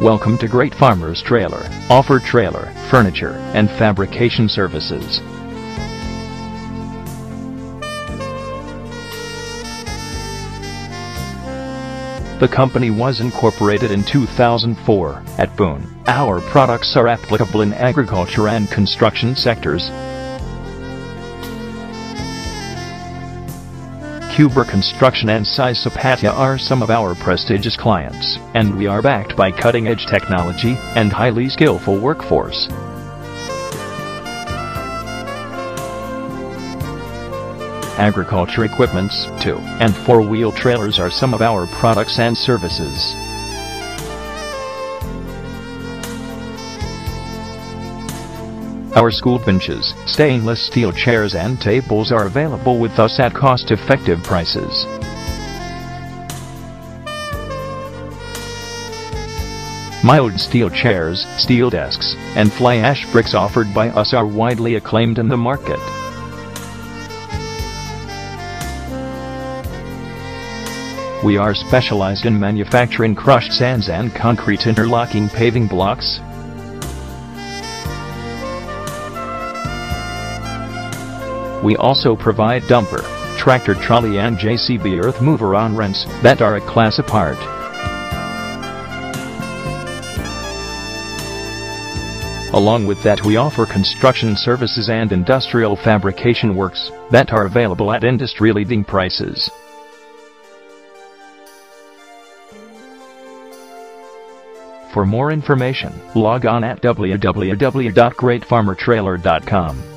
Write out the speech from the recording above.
Welcome to Great Farmers Trailer. Offer trailer, furniture, and fabrication services. The company was incorporated in 2004 at Pune. Our products are applicable in agriculture and construction sectors. Kuber Construction and Sai Sapatya are some of our prestigious clients, and we are backed by cutting-edge technology and highly skillful workforce. Agriculture equipments, two, and four-wheel trailers are some of our products and services. Our school benches, stainless steel chairs and tables are available with us at cost-effective prices. Mild steel chairs, steel desks, and fly ash bricks offered by us are widely acclaimed in the market. We are specialized in manufacturing crushed sands and concrete interlocking paving blocks. We also provide dumper, tractor trolley and JCB earth mover on rents that are a class apart. Along with that we offer construction services and industrial fabrication works that are available at industry-leading prices. For more information, log on at www.greatfarmertrailer.com.